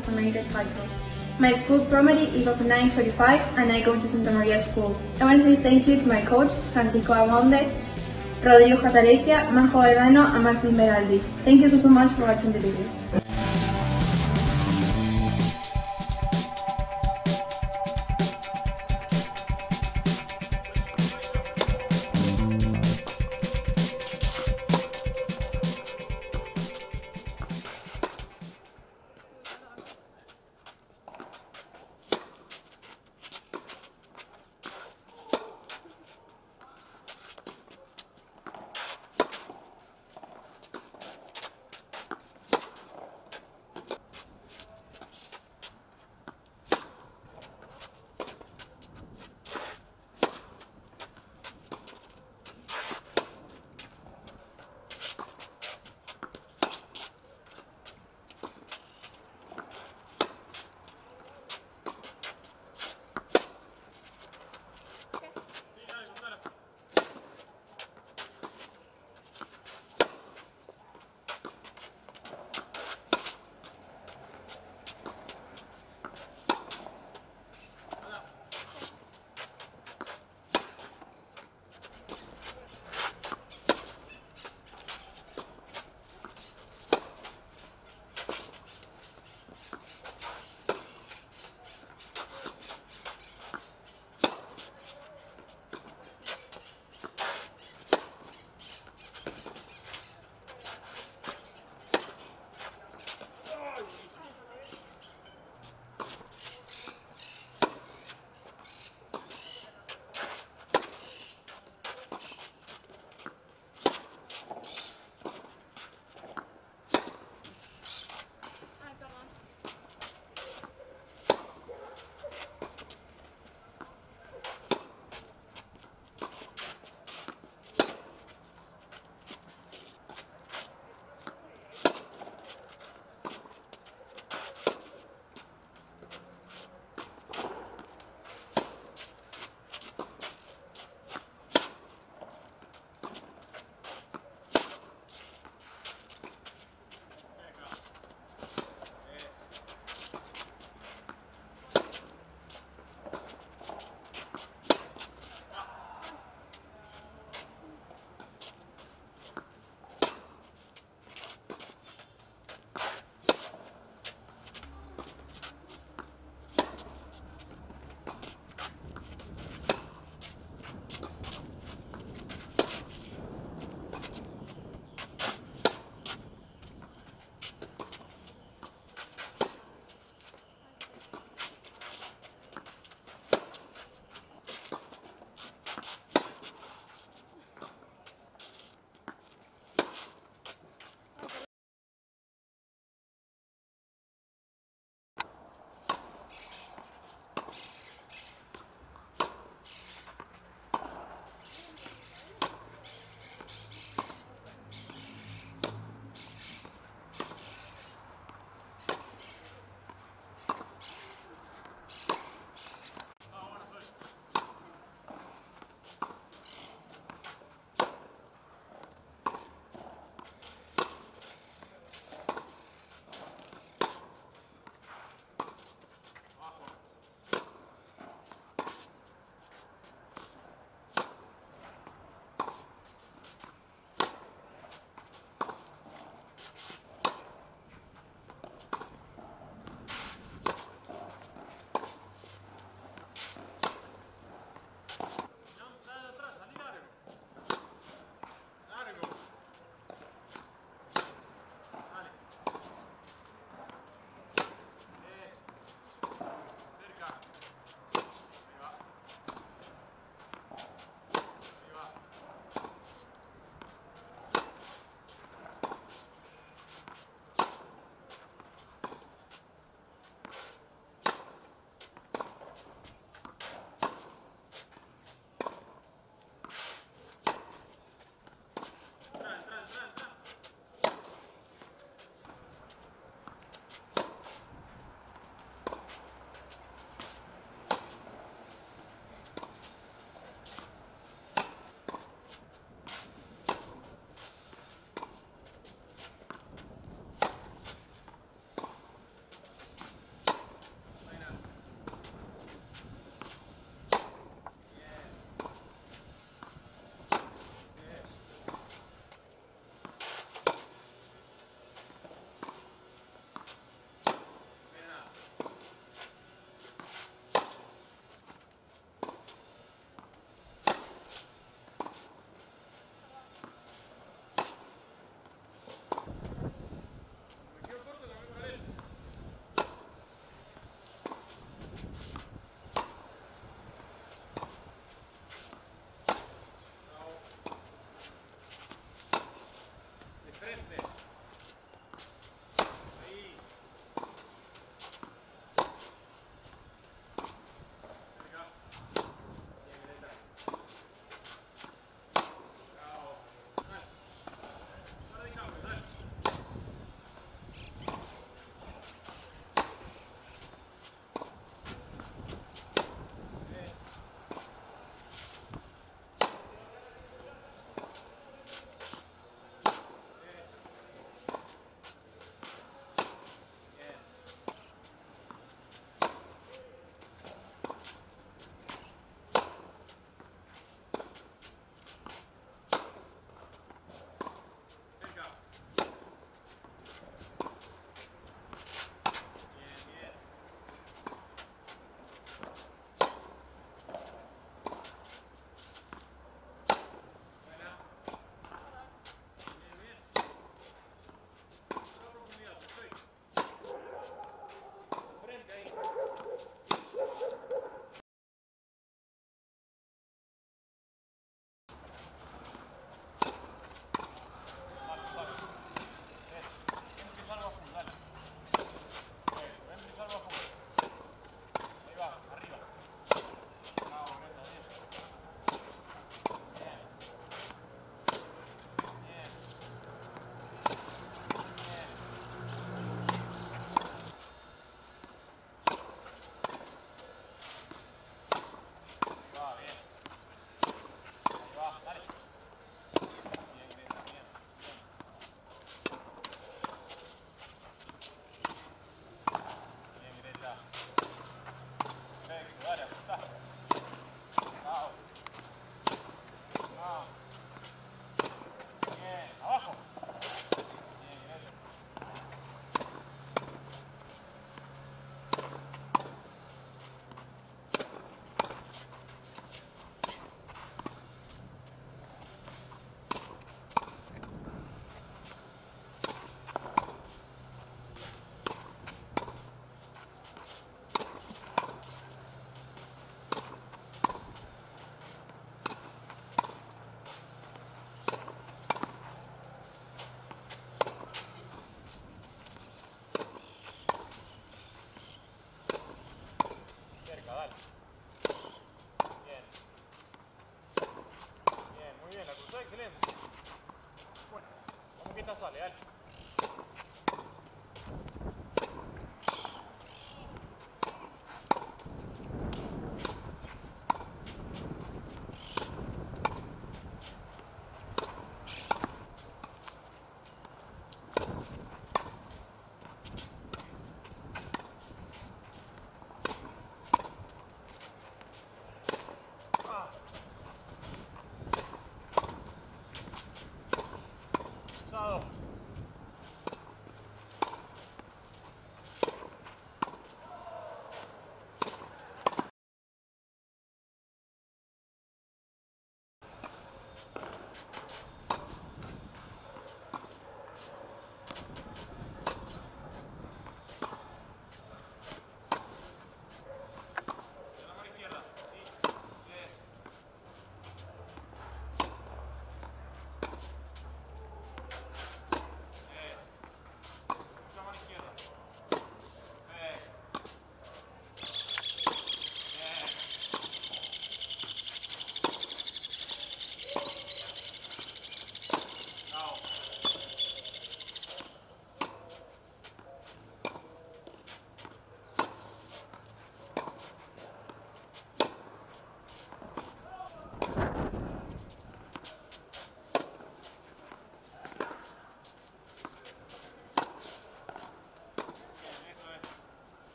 title. My school promedio is of 925 and I go to Santa Maria School. I want to say thank you to my coach, Francisco Amonde, Rodrigo Jataregia, Manjo Edano and Martin Beraldi. Thank you so, so much for watching the video.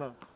Nada.